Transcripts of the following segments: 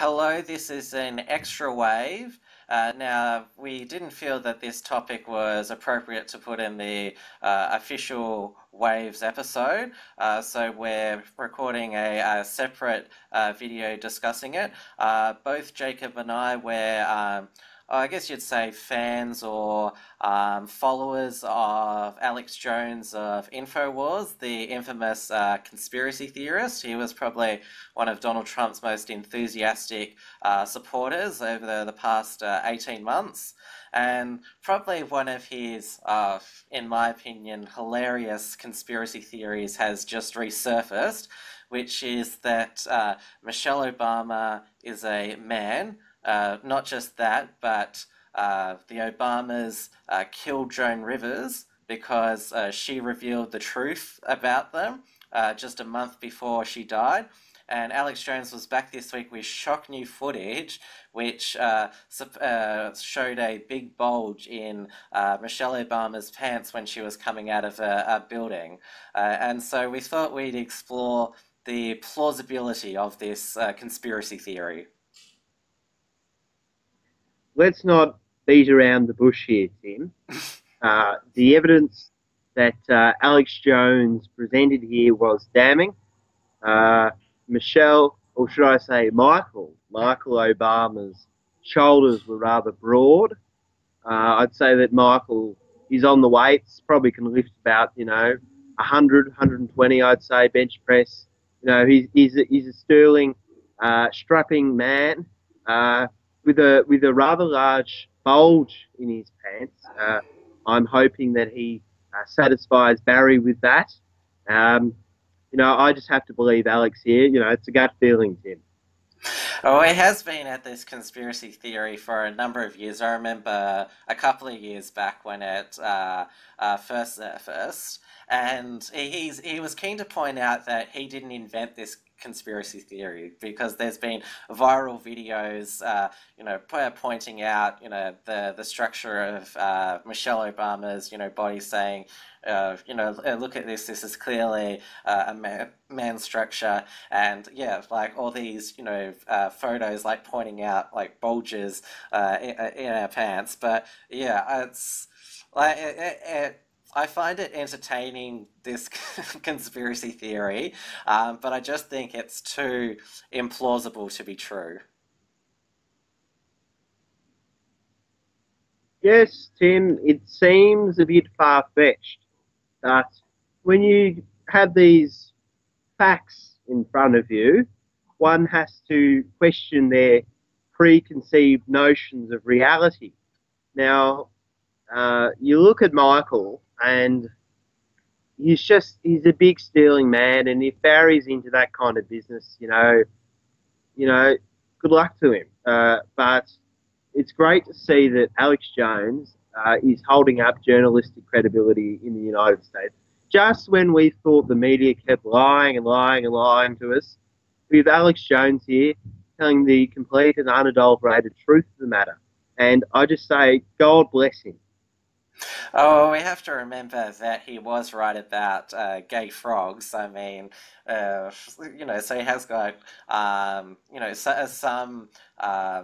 hello, this is an extra wave. Uh, now, we didn't feel that this topic was appropriate to put in the uh, official Waves episode, uh, so we're recording a, a separate uh, video discussing it. Uh, both Jacob and I were. Um, I guess you'd say fans or um, followers of Alex Jones of InfoWars, the infamous uh, conspiracy theorist. He was probably one of Donald Trump's most enthusiastic uh, supporters over the, the past uh, 18 months. And probably one of his, uh, in my opinion, hilarious conspiracy theories has just resurfaced, which is that uh, Michelle Obama is a man uh, not just that, but uh, the Obamas uh, killed Joan Rivers because uh, she revealed the truth about them uh, just a month before she died. And Alex Jones was back this week with shock new footage, which uh, showed a big bulge in Michelle Obama's pants when she was coming out of a, a building. and so we thought we'd explore the plausibility of this conspiracy theory let's not beat around the bush here, Tim. Uh, the evidence that uh, Alex Jones presented here was damning. Uh, Michelle, or should I say Michael, Michael Obama's shoulders were rather broad. Uh, I'd say that Michael is on the weights, probably can lift about, you know, 100, 120, I'd say, bench press. You know, he's, he's, a, he's a sterling, uh, strapping man. With a with a rather large bulge in his pants. Uh, I'm hoping that he uh, satisfies Barry with that. Um, you know, I just have to believe Alex here. You know, it's a gut feeling, Tim. Oh, he has been at this conspiracy theory for a number of years. I remember a couple of years back when it uh, uh, first surfaced, and he's he was keen to point out that he didn't invent this conspiracy theory because there's been viral videos, uh, you know, pointing out, you know, the the structure of uh, Michelle Obama's, you know, body, saying, uh, you know, uh, look at this. This is clearly uh, a man, structure, and yeah, like all these, you know, uh, photos like pointing out like bulges in, in, our pants. But yeah, it's like it, it I find it entertaining, this conspiracy theory, um, but I just think it's too implausible to be true. Yes, Tim, it seems a bit far fetched, but when you have these facts in front of you, one has to question their preconceived notions of reality. Now, uh, you look at Michael, and he's just he's a big stealing man. And if Barry's into that kind of business, you know, you know, good luck to him. Uh, but it's great to see that Alex Jones uh, is holding up journalistic credibility in the United States. Just when we thought the media kept lying and lying and lying to us, we have Alex Jones here telling the complete and unadulterated truth of the matter. And I just say, God bless him. Oh, we have to remember that he was right about uh, gay frogs. I mean, uh, you know, so he has got, um, you know, so, some uh,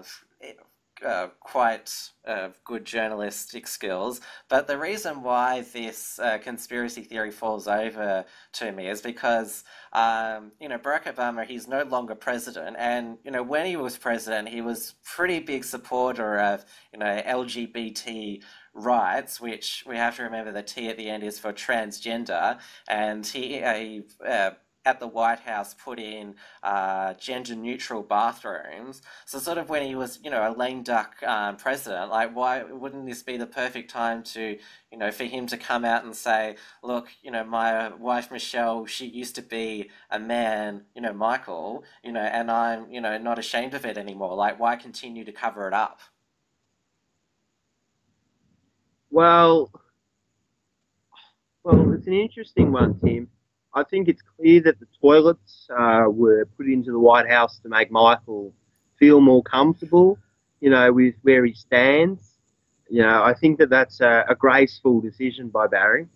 uh, quite uh, good journalistic skills. But the reason why this uh, conspiracy theory falls over to me is because, um, you know, Barack Obama, he's no longer president. And, you know, when he was president, he was pretty big supporter of, you know, LGBT rights, which we have to remember the T at the end is for transgender. And he, he uh, at the White House put in uh, gender neutral bathrooms. So, sort of when he was, you know, a lame duck um, president, like, why wouldn't this be the perfect time to, you know, for him to come out and say, look, you know, my wife Michelle, she used to be a man, you know, Michael, you know, and I'm, you know, not ashamed of it anymore. Like, why continue to cover it up? Well, well, it's an interesting one, Tim I think it's clear that the toilets uh, were put into the White House to make Michael feel more comfortable, you know, with where he stands. You know, I think that that's a, a graceful decision by Barry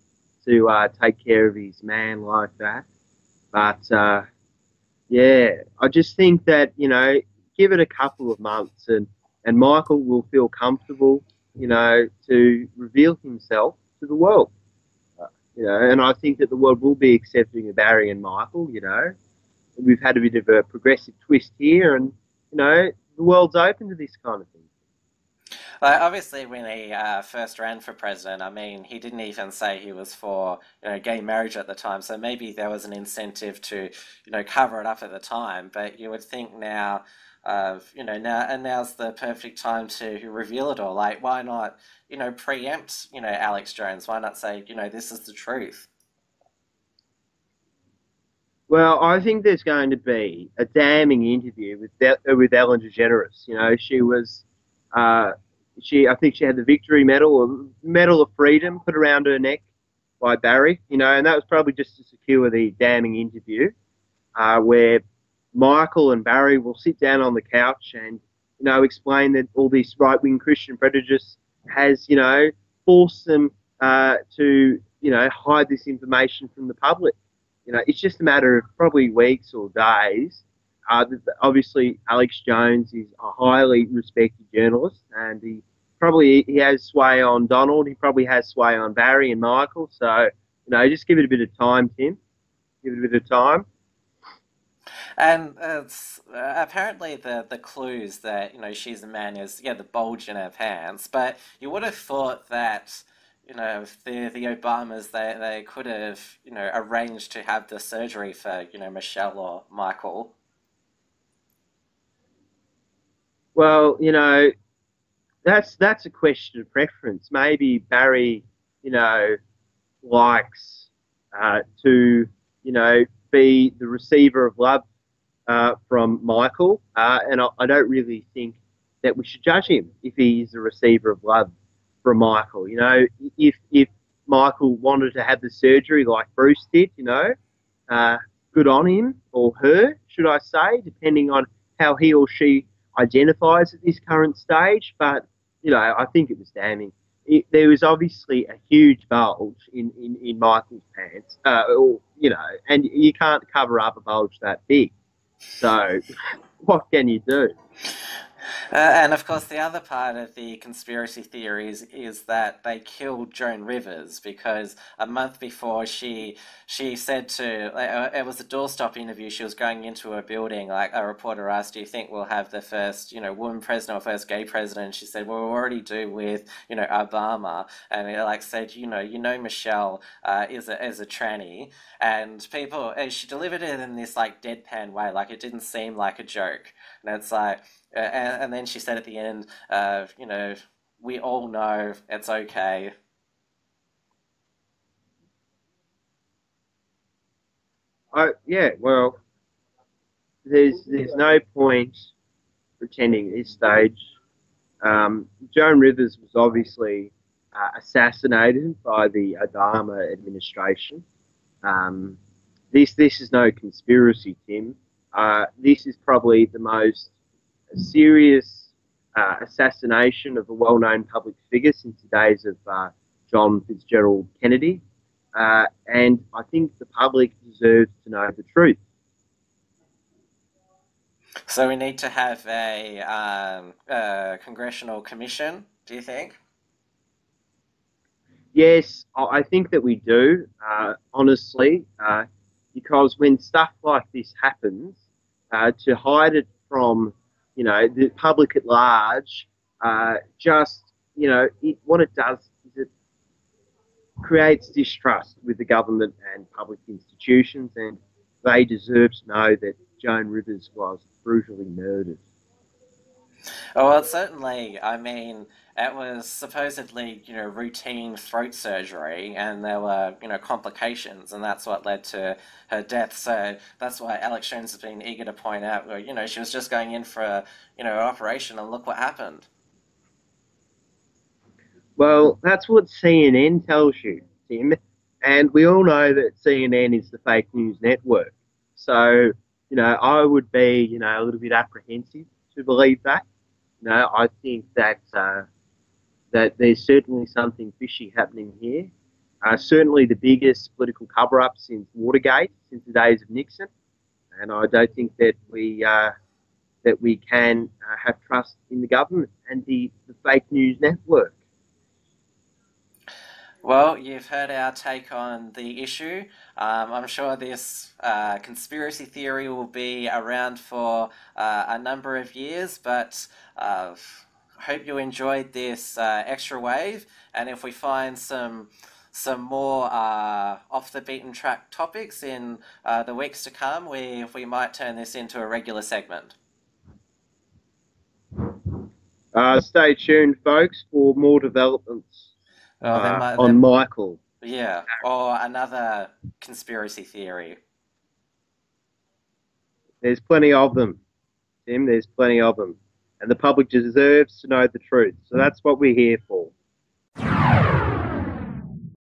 to uh, take care of his man like that. But uh, yeah, I just think that you know, give it a couple of months, and and Michael will feel comfortable, you know, to reveal himself to the world. You know, and I think that the world will be accepting of Barry and Michael. You know, we've had a bit of a progressive twist here, and you know, the world's open to this kind of thing. Obviously, when he uh, first ran for president, I mean, he didn't even say he was for you know gay marriage at the time. So maybe there was an incentive to you know cover it up at the time. But you would think now, uh, you know, now and now's the perfect time to reveal it all. Like, why not you know preempt you know Alex Jones? Why not say you know this is the truth? Well, I think there's going to be a damning interview with De- with Ellen DeGeneres. You know, she was. Uh, she I think she had the victory medal or medal of freedom put around her neck by Barry, you know, and that was probably just to secure the damning interview, uh, where Michael and Barry will sit down on the couch and you know explain that all this right wing Christian prejudice has you know forced them uh, to you know hide this information from the public. You know, it's just a matter of probably weeks or days uh, obviously, Alex Jones is a highly respected journalist, and he probably he has sway on Donald. He probably has sway on Barry and Michael. So, you know, just give it a bit of time, Tim. Give it a bit of time. And it's uh, apparently the the clues that you know she's a man is yeah the bulge in her pants, but you would have thought that you know, the the Obamas they, they could have you know arranged to have the surgery for you know Michelle or Michael. Well, you know, that's that's a question of preference. Maybe Barry, you know, likes uh, to, you know, be the receiver of love uh, from Michael, uh, and I, I, don't really think that we should judge him if he is a receiver of love from Michael. You know, if if Michael wanted to have the surgery like Bruce did, you know, uh, good on him or her, should I say, depending on how he or she identifies at this current stage, but you know, I think it was damning. It, there was obviously a huge bulge in, in, in Michael's pants, uh, or, you know, and you can't cover up a bulge that big. So, what can you do? Uh, and of course, the other part of the conspiracy theories is that they killed Joan Rivers because a month before she she said to uh, it was a doorstop interview. She was going into a building. Like a reporter asked, "Do you think we'll have the first you know woman president or first gay president?" She said, "Well, we already do with you know Obama." And it like said, "You know, you know Michelle uh, is a is a tranny," and people and she delivered it in this like deadpan way, like it didn't seem like a joke. And it's like and, and then she said at the end, uh, you know, we all know it's okay. I, yeah, well, there's there's no point pretending at this stage. Um, Joan Rivers was obviously uh, assassinated by the Obama administration. Um, this this is no conspiracy, Tim. Uh, this is probably the most a serious uh, assassination of a well-known public figure since the days of uh, John Fitzgerald Kennedy, uh, and I think the public deserves to know the truth. So we need to have a, um, a congressional commission. Do you think? Yes, I think that we do. Uh, honestly, uh, because when stuff like this happens, uh, to hide it from you know, the public at large, uh, just, you know, it, what it does is it creates distrust with the government and public institutions, and they deserve to know that Joan Rivers was brutally murdered. Oh, well, certainly. I mean, it was supposedly, you know, routine throat surgery, and there were, you know, complications, and that's what led to her death. So that's why Alex Jones has been eager to point out, you know, she was just going in for a, you know, operation, and look what happened. Well, that's what CNN tells you, Tim, and we all know that CNN is the fake news network. So, you know, I would be, you know, a little bit apprehensive to believe that. Know, I think that. Uh, that there's certainly something fishy happening here. Uh, certainly the biggest political cover up since Watergate, since the days of Nixon. And I don't think that we, uh, that we can uh, have trust in the government and the, the fake news network. Well, you've heard our take on the issue. Um, I'm sure this uh, conspiracy theory will be around for uh, a number of years, but uh, hope you enjoyed this uh, extra wave. And if we find some some more uh, off the beaten track topics in uh, the weeks to come, we we might turn this into a regular segment. stay tuned, folks, for more developments Oh, uh, might, on Michael. Yeah, or another conspiracy theory. There's plenty of them, Tim. There's plenty of them. And the public deserves to know the truth. So that's what we're here for.